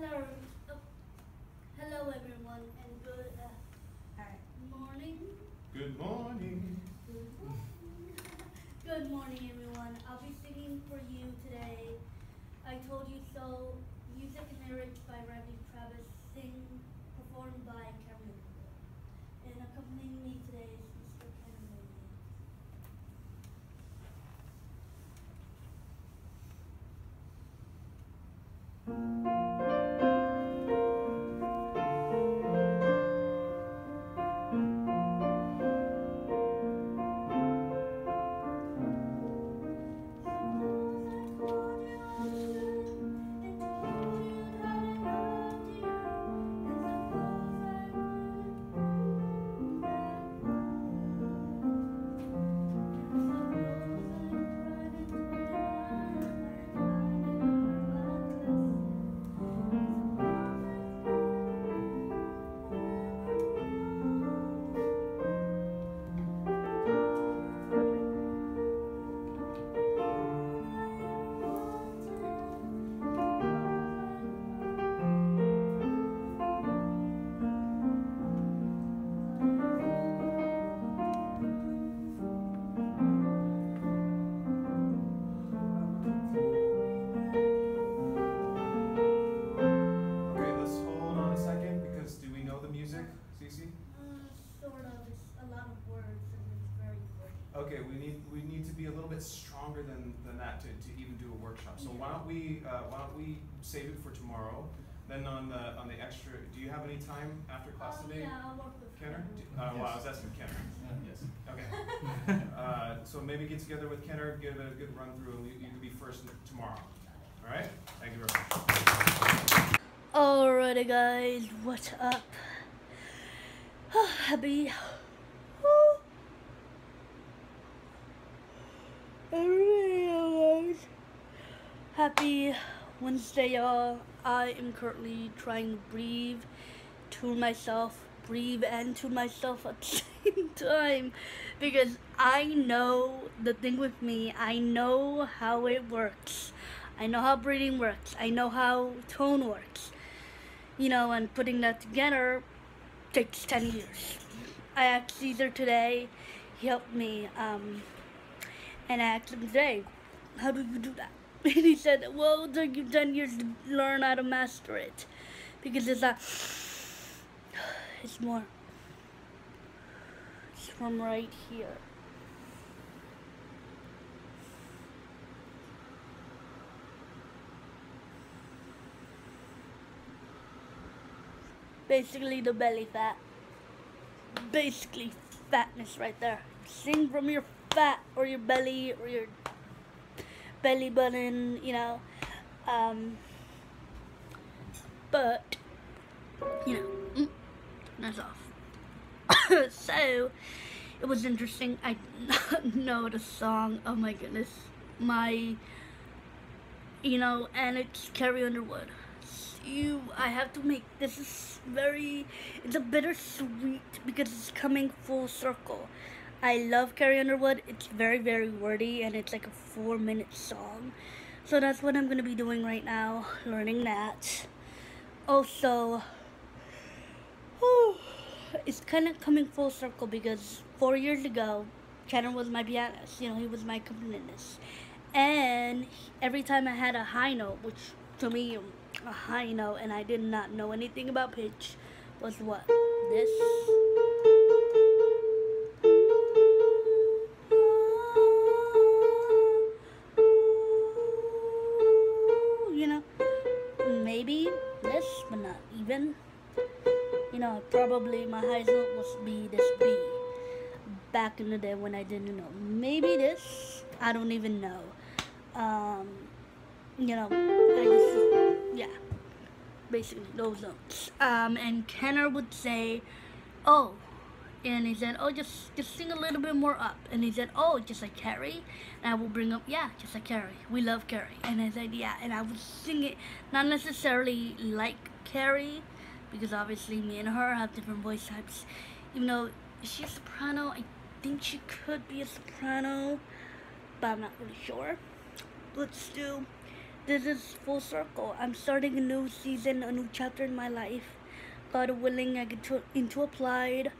Hello, than, than that to, to even do a workshop. So why don't we uh, why don't we save it for tomorrow? Then on the on the extra, do you have any time after class Oh, today? Yeah, I'll work with Kenner? Ken. Do- Uh, well, I was asking Kenner. Yes. Okay. Uh, so maybe get together with Kenner, give it a good run through, and you, you can be first tomorrow. All right? Thank you very much. Alrighty guys, what's up? Happy Happy Wednesday y'all. I am currently trying to breathe to myself, breathe and to myself at the same time because I know the thing with me, I know how it works. I know how breathing works. I know how tone works. You know, and putting that together takes 10 years. I asked Caesar today, he helped me, um, and I asked him today, how do you do that? And he said, well, it'll take you 10 years to learn how to master it. Because it's a, it's more, it's from right here. Basically the belly fat. Basically fatness right there. Sing from your fat or your belly or your belly button, you know. Um, but, you know, mm, that's off. so, it was interesting. I know the song. Oh my goodness. My, you know, and it's Carrie Underwood. You, I have to make this is very. It's a bittersweet because it's coming full circle. I love Carrie Underwood. It's very very wordy and it's like a four minute song. So that's what I'm gonna be doing right now, learning that. Also, it's kind of coming full circle because four years ago, Kenner was my pianist. You know, he was my accompanist. And every time I had a high note, which to me, a high note, and I did not know anything about pitch, was what? This. Even. You know, probably my highest note was B, this B. Back in the day when I didn't know. Maybe this, I don't even know. Um, you know, I just, yeah, basically those notes. Um, and Kenner would say, oh, and he said, oh, just just sing a little bit more up. And he said, oh, just like Carrie. And I will bring up, yeah, just like Carrie. We love Carrie. And I said, yeah. And I would sing it, not necessarily like Carrie, because obviously me and her have different voice types. Even though she's a soprano, I think she could be a soprano, but I'm not really sure. Let's do this is full circle. I'm starting a new season, a new chapter in my life. God willing, I get to, into applied.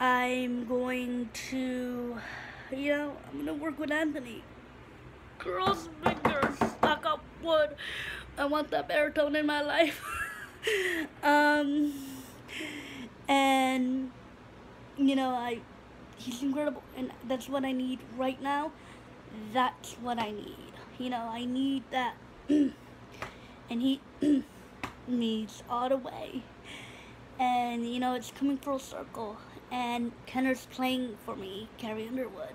I'm going to, you know, I'm gonna work with Anthony. Cross fingers, stuck up wood. I want that baritone in my life. um, and you know, I he's incredible, and that's what I need right now. That's what I need. You know, I need that, and he needs all the way. And you know, it's coming full circle. And Kenner's playing for me, Carrie Underwood.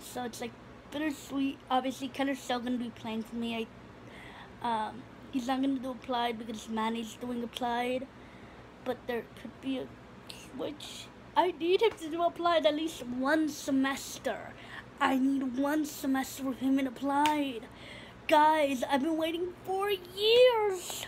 So it's like bittersweet. Obviously, Kenner's still gonna be playing for me. I, um, he's not gonna do applied because Manny's doing applied. But there could be a switch I need him to do applied at least one semester. I need one semester with him in applied. Guys, I've been waiting for years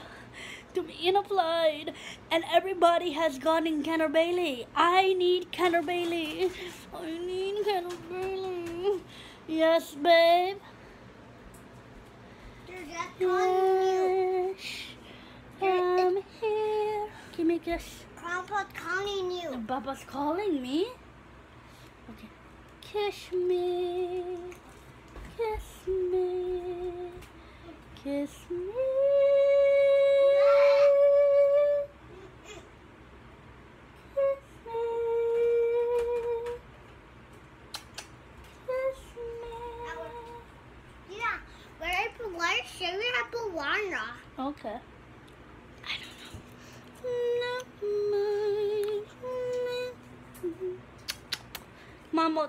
to be in applied, and everybody has gone in Kenner Bailey. I need Kenner Bailey. I need Kenner Bailey. Yes, babe. Yes. I'm here. Give me a kiss. Grandpa's calling you. Papa's calling me. Okay. Kiss me. Kiss me. Kiss me.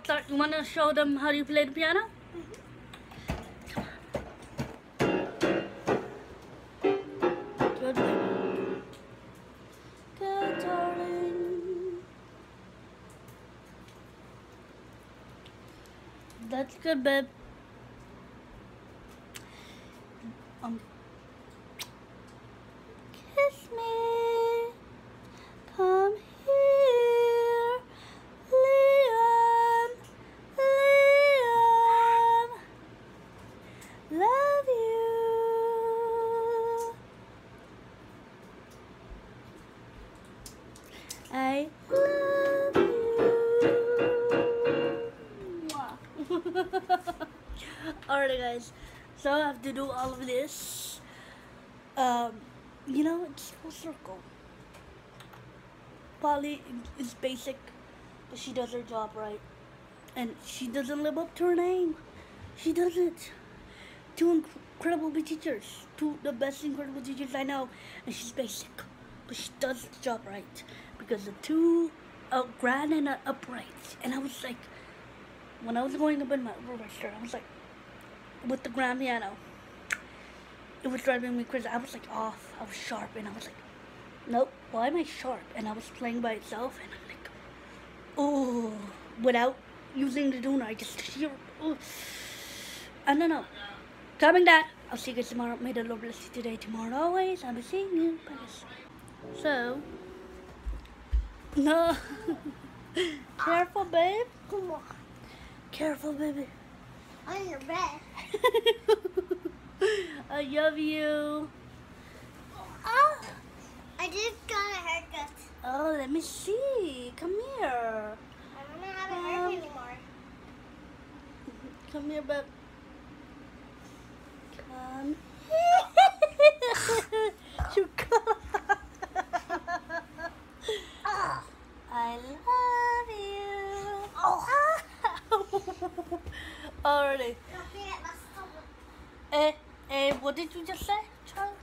Mozart, you want to show them how you play the piano? That's good, babe. Do all of this. Um, you know, it's full circle. Polly is basic, but she does her job right. And she doesn't live up to her name. She doesn't. Two incredible teachers. Two the best incredible teachers I know. And she's basic. But she does the job right. Because the two a grand and a upright. And I was like, when I was going up in my register, I was like, with the grand piano, it was driving me crazy. I was like off. I was sharp, and I was like, nope. Why am I sharp? And I was playing by itself, and I'm like, oh, without using the tuner, I just hear. Oh. I don't know. Coming that. I'll see you guys tomorrow. May the Lord bless you today, tomorrow, always. I'll be seeing you. Bye. So, no. Careful, babe. Come on. Careful, baby. On your bed. I love you. Oh, I just got a haircut. Oh, let me see. Come here. I don't have a haircut Um, anymore. Come here, babe. Come you got. Oh. I love you. Oh. Alrighty. Don't forget my stomach. Eh, eh, what did you just say, child?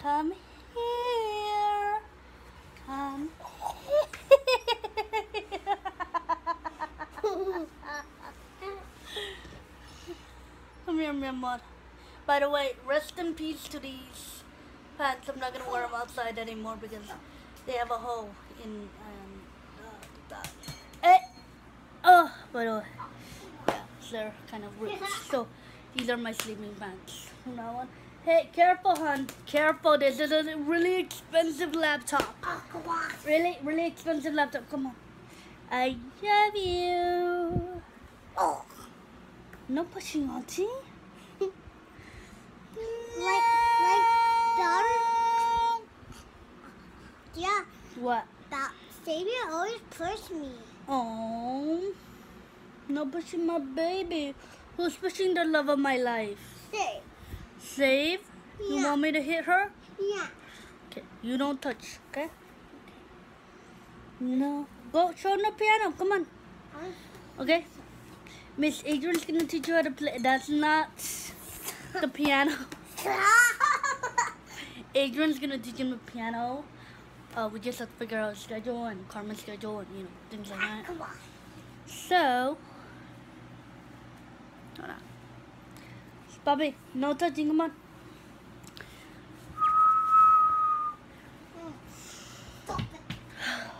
Come here. Come Come here, Myanmar. By the way, rest in peace to these pants. I'm not gonna wear them outside anymore because they have a hole in um, eh. Oh, by the way, yeah, they're kind of rich. So these are my sleeping pants from now on. Hey, careful, hon. Careful. This is a really expensive laptop. Oh, come on. Really, really expensive laptop. Come on. I love you. Oh. No pushing, auntie. Like like daughter. Yeah, What? that Savior always pushed me. Oh, no pushing my baby. Who's pushing the love of my life? Save. Save? You want me to hit her? yeah. Okay, you don't touch, okay? No. Go show on the piano, come on. Okay? Miss Adrian's gonna teach you how to play. That's not the piano. Adrian's gonna teach him the piano. Uh, we just have to figure out his schedule and Carmen's schedule and, you know, things like that. Come on. So, hold on. Bobby, no touching, come on.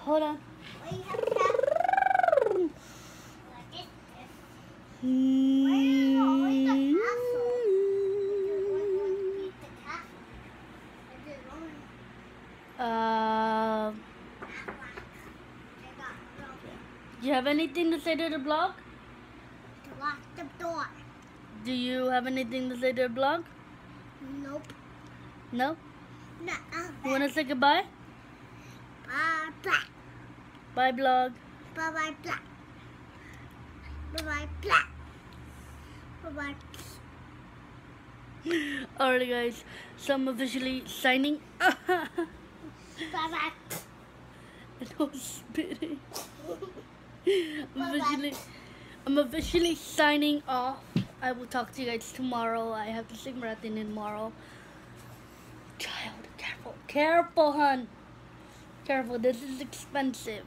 Hold on. Why you have to have like this? Why you always the castle? You always want to beat the castle. I did wrong. Uh, wrong. do you have anything to say to the blog? To lock the door. Do you have anything to say to the blog? Nope. No? No. You want to say goodbye? Bye bye. Bye, blog. Bye bye blah. Bye bye blah. Bye bye. Alright, guys. So I'm officially signing. Bye bye. no spitting. I'm officially, I'm officially signing off. I will talk to you guys tomorrow. I have to sing marathon tomorrow. Child, careful, careful, hun. Careful. This is expensive.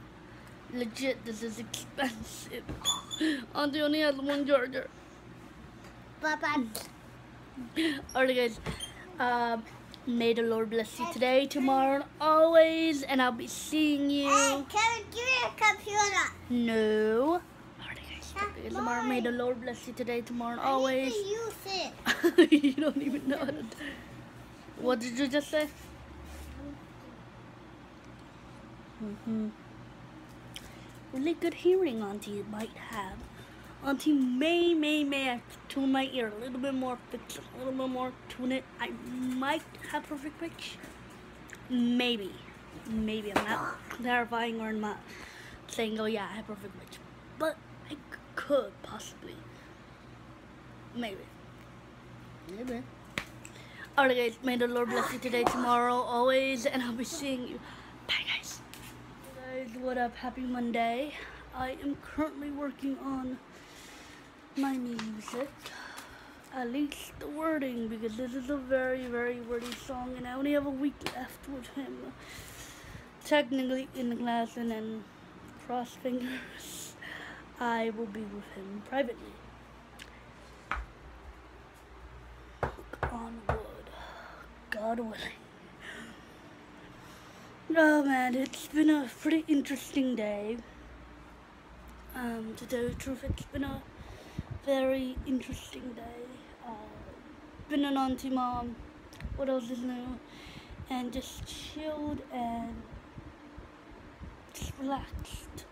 Legit, this is expensive. Auntie only has one charger. Bye bye. Alright, guys. Um, may the Lord bless you today, tomorrow, and always. And I'll be seeing you. Hey, you. Kevin, give me a computer. No. Alright, guys. That's Okay, tomorrow, may the. Lord bless you today, tomorrow, and I always. need to use it. you don't even know how to. What did you just say? Mm -hmm. Really good hearing, Auntie might have. Auntie may, may, may to tune my ear a little bit more, fix a little bit more, tune it. I might have perfect pitch. Maybe. Maybe. I'm not clarifying or I'm not saying, oh yeah, I have perfect pitch. But I could possibly. Maybe. Maybe. Alright guys, may the Lord bless you today, tomorrow, always, and I'll be seeing you. Bye guys. Hey guys, what up? Happy Monday. I am currently working on my music. At least the wording, because this is a very, very wordy song, and I only have a week left with him. Technically in the class, and then cross fingers, I will be with him privately. on wood. God willing. Oh man, it's been a pretty interesting day. Um, to tell the truth, it's been a very interesting day. Uh, been an auntie mom. What else is new? And just chilled and just relaxed.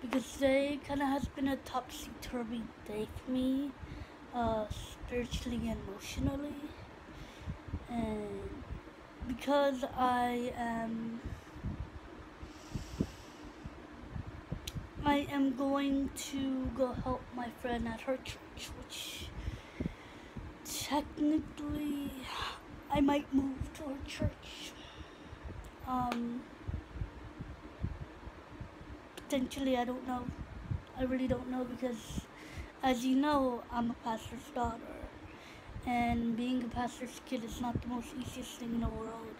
Because today kind of has been a topsy turvy day for me uh, spiritually and emotionally. And because I am, I am going to go help my friend at her church, which technically I might move to her church. Um, potentially, I don't know. I really don't know because as you know, I'm a pastor's daughter, and being a pastor's kid is not the most easiest thing in the world.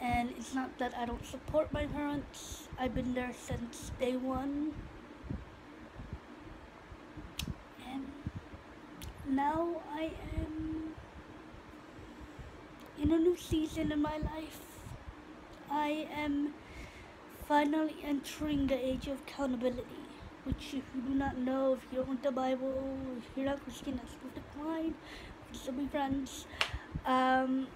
And it's not that I don't support my parents. I've been there since day one. And now I am in a new season in my life. I am finally entering the age of accountability which if you do not know, if you don't want the Bible, if you're not Christian, that's perfectly fine. We can still be friends. Um,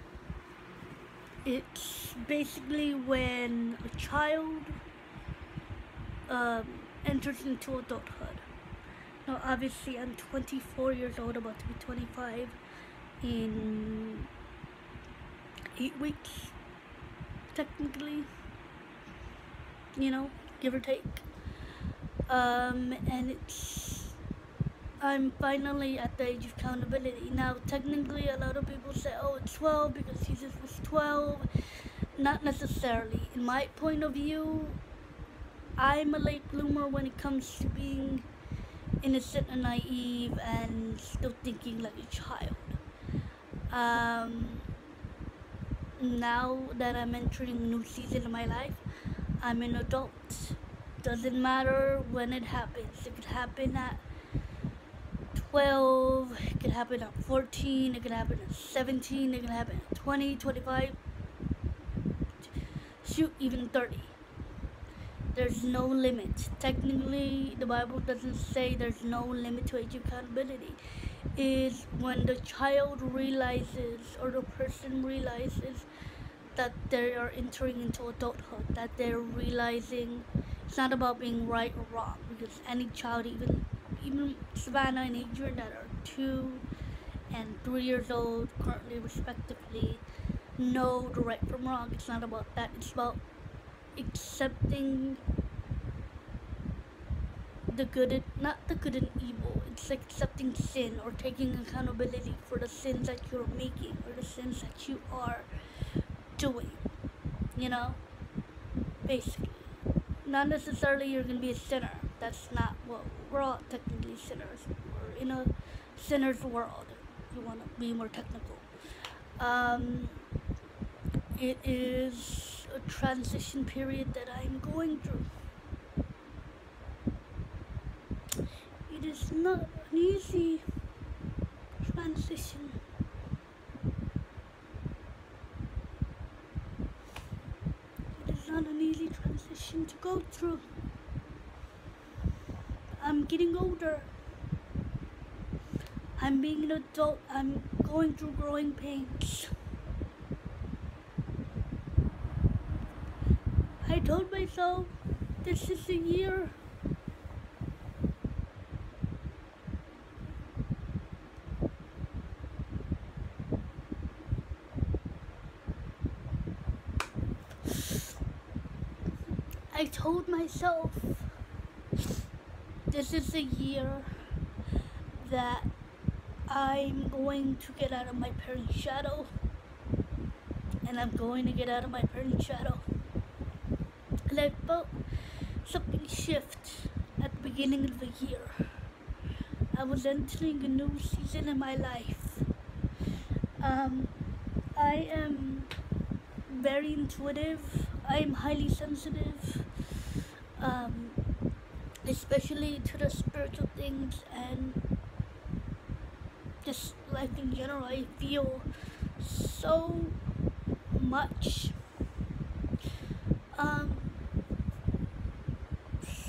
it's basically when a child um, enters into adulthood. Now, obviously, I'm 24 years old, about to be 25 in eight weeks, technically. You know, give or take. Um, and it's I'm finally at the age of accountability. Now, technically, a lot of people say, oh, it's 12 because Jesus was 12. Not necessarily. In my point of view, I'm a late bloomer when it comes to being innocent and naive and still thinking like a child. Um, now that I'm entering a new season of my life, I'm an adult. Doesn't matter when it happens. It could happen at 12, it could happen at 14, it could happen at 17, it could happen at 20, 25, shoot, even 30. There's no limit. Technically, the Bible doesn't say there's no limit to age accountability. Is when the child realizes or the person realizes that they are entering into adulthood, that they're realizing it's not about being right or wrong because any child, even even Savannah and Adrian that are two and three years old currently respectively know the right from wrong. It's not about that. It's about accepting the good and not the good and evil. It's like accepting sin or taking accountability for the sins that you're making or the sins that you are doing. You know? Basically. Not necessarily you're gonna be a sinner. That's not what we're all technically sinners. We're in a sinner's world. You want to be more technical. Um, it is a transition period that I'm going through. It is not an easy transition. It is not an easy transition to go through. I'm getting older. I'm being an adult. I'm going through growing pains. I told myself this is the year. I told myself this is the year that I'm going to get out of my parents' shadow. And I'm going to get out of my parents' shadow. And I felt something shift at the beginning of the year. I was entering a new season in my life. Um, I am very intuitive. I am highly sensitive. Um, especially to the spiritual things and just life in general. I feel so much, um,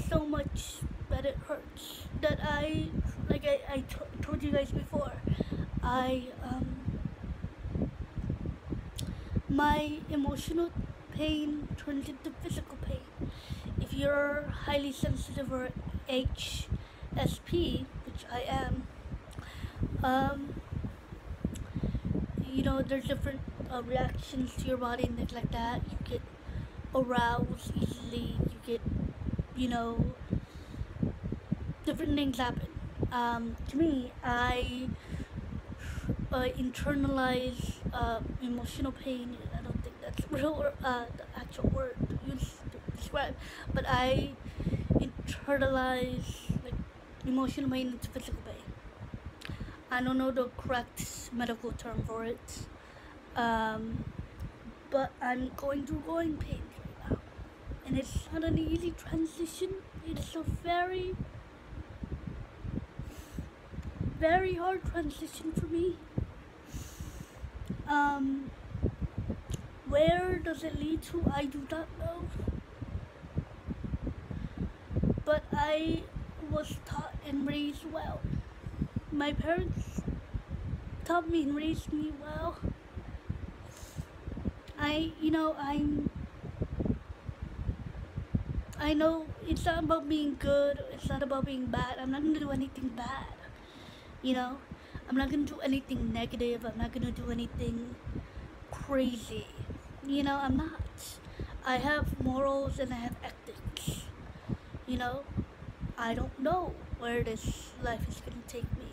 so much that it hurts. That I, like I, I told you guys before, I, um, my emotional pain turns into physical pain you're highly sensitive or HSP, which I am, um, you know, there's different uh, reactions to your body and things like that. You get aroused easily. You get, you know, different things happen. Um, to me, I uh, internalize uh, emotional pain. I don't think that's real, uh, the actual word used describe, but I internalize like emotional pain into physical pain. I don't know the correct medical term for it, um, but I'm going through growing pains right now, and it's not an easy transition. It's a very, very hard transition for me. Um, where does it lead to? I do not know but I was taught and raised well. My parents taught me and raised me well. I, you know, I'm. I know it's not about being good, it's not about being bad. I'm not gonna do anything bad. You know? I'm not gonna do anything negative, I'm not gonna do anything crazy. You know, I'm not. I have morals and I have ethics. You know, I don't know where this life is gonna take me.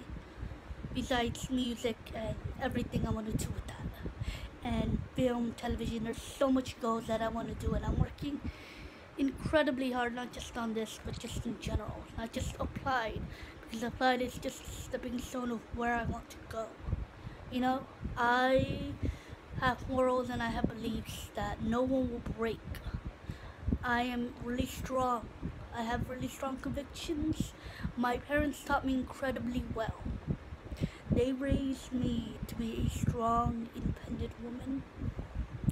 Besides music uh, and everything I want to do with that. And film, television, there's so much goals that I want to do, and I'm working incredibly hard, not just on this, but just in general, not just applied, because applied is just a stepping stone of where I want to go. You know, I have morals and I have beliefs that no one will break. I am really strong. I have really strong convictions. My parents taught me incredibly well. They raised me to be a strong, independent woman.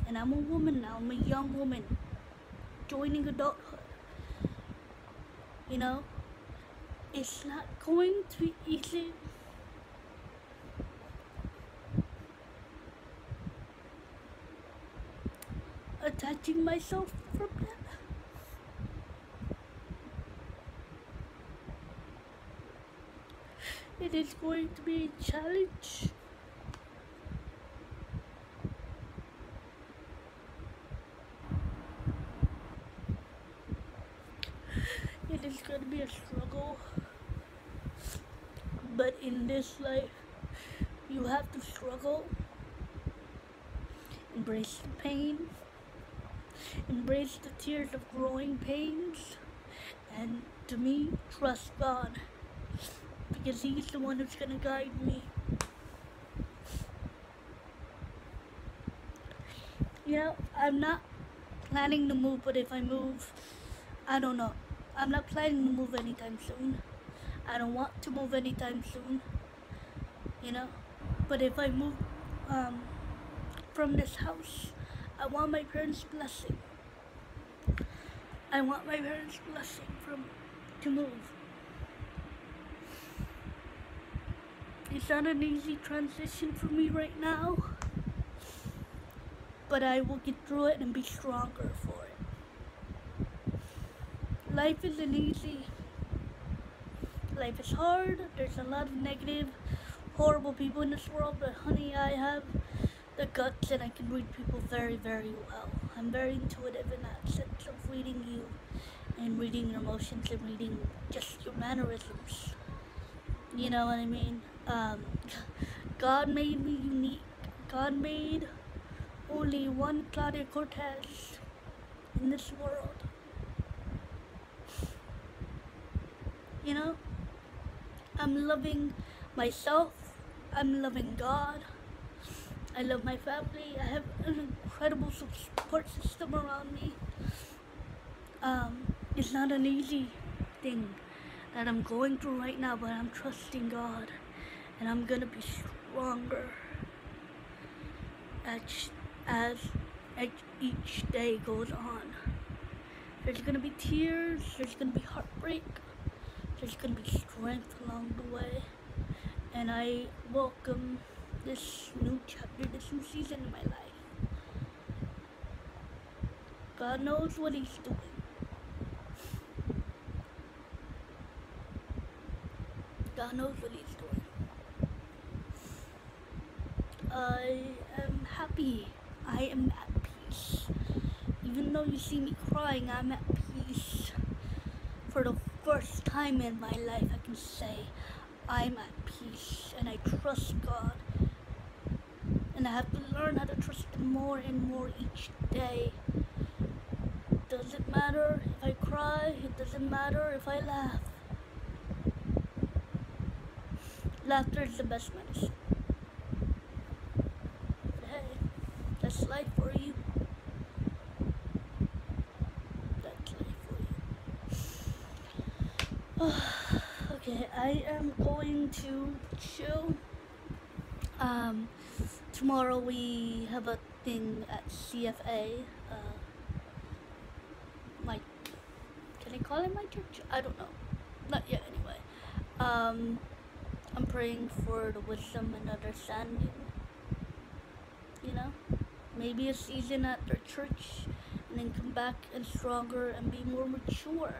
And I'm a woman now. I'm a young woman joining adulthood. You know, it's not going to be easy. Attaching myself from that. It is going to be a challenge. It is going to be a struggle. But in this life, you have to struggle. Embrace the pain. Embrace the tears of growing pains. And to me, trust God. Because He's the one who's going to guide me. You know, I'm not planning to move, but if I move, I don't know. I'm not planning to move anytime soon. I don't want to move anytime soon. You know? But if I move um, from this house, I want my parents' blessing. I want my parents' blessing from to move. It's not an easy transition for me right now. But I will get through it and be stronger for it. Life isn't easy. Life is hard. There's a lot of negative, horrible people in this world, but honey, I have the guts and I can read people very, very well. I'm very intuitive in that sense of reading you and reading your emotions and reading just your mannerisms. You know what I mean? Um, God made me unique. God made only one Claudia Cortez in this world. You know, I'm loving myself. I'm loving God. I love my family. I have an incredible support system around me. Um, it's not an easy thing that I'm going through right now, but I'm trusting God and I'm gonna be stronger as, as, as each day goes on. There's gonna be tears, there's gonna be heartbreak, there's gonna be strength along the way, and I welcome this new chapter, this new season in my life. God knows what He's doing. God knows what He's doing. I am happy. I am at peace. Even though you see me crying, I'm at peace. For the first time in my life, I can say I'm at peace and I trust God. And I have to learn how to trust Him more and more each day. Doesn't matter if I cry, it doesn't matter if I laugh. Laughter is the best medicine. But hey, life for you. That's for you. okay, I am going to chill. Um, tomorrow we have a thing at CFA. Uh, my, can I call it my church? I don't know. Not yet, anyway. Um, I'm praying for the wisdom and understanding. You know, maybe a season at their church, and then come back and stronger and be more mature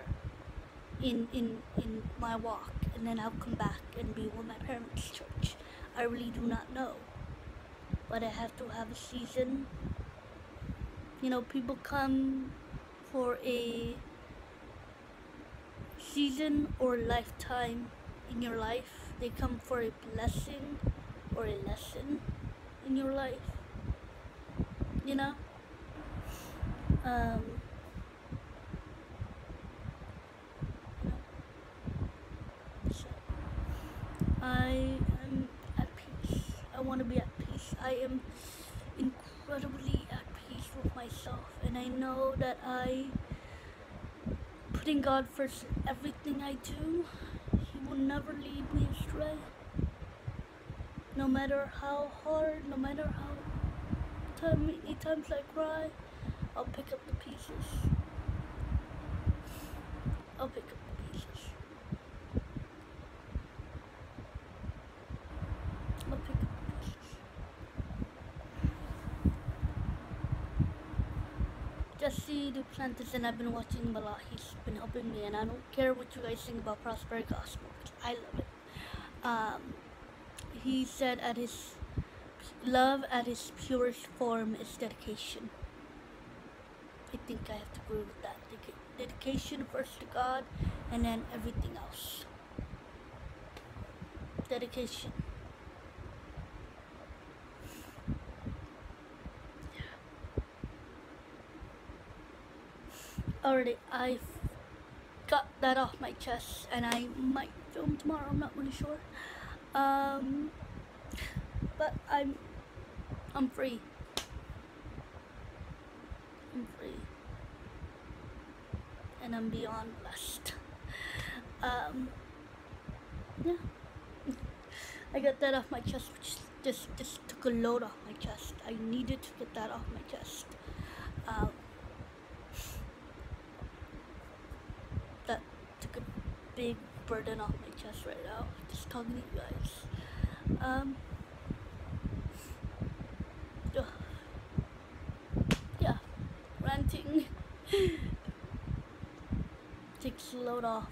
in in in my walk, and then I'll come back and be with my parents' church. I really do not know. but I have to have a season. You know, people come for a season or lifetime in your life. They come for a blessing or a lesson in your life. You know? Um, I am at peace. I want to be at peace. I am incredibly at peace with myself, and I know that I putting God first in everything I do. He will never lead me astray. No matter how hard, no matter how time, many times I cry, I'll pick up the pieces. I'll pick up the pieces. I'll pick up the pieces. Jesse Duplantis and I've been watching him a lot. He's been helping me, and I don't care what you guys think about Prosperity Gospel. I love it. Um, he said at his love at its purest form is dedication. I think I have to agree with that. Dedication first to God, and then everything else. Dedication. Already, I've got that off my chest, and I might film tomorrow. I'm not really sure. Um, but I'm, I'm free. I'm free, and I'm beyond blessed. Um, yeah, I got that off my chest, which just just took a load off my chest. I needed to get that off my chest. Um, that took a big burden off my chest right now. Just talking to you guys. Um. ugh. Yeah, ranting takes a load off.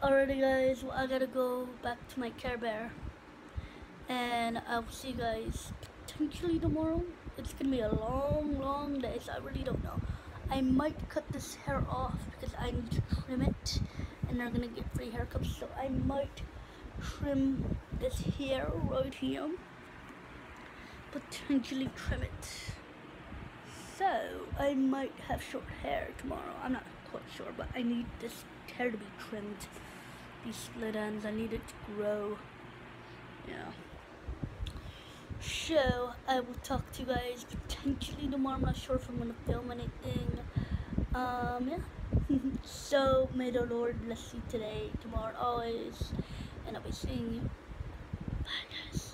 Alrighty, guys. I gotta go back to my Care Bear, and I'll see you guys potentially tomorrow. It's gonna be a long, long day, so I really don't know. I might cut this hair off because I need to trim it, and they're gonna get free haircuts. So I might trim this hair right here, potentially trim it. So I might have short hair tomorrow. I'm not quite sure, but I need this hair to be trimmed. These split ends, I need it to grow. Yeah. So I will talk to you guys potentially tomorrow. I'm not sure if I'm gonna film anything. Um, yeah. so may the Lord bless you today, tomorrow, always, and I'll be seeing you. Bye, guys.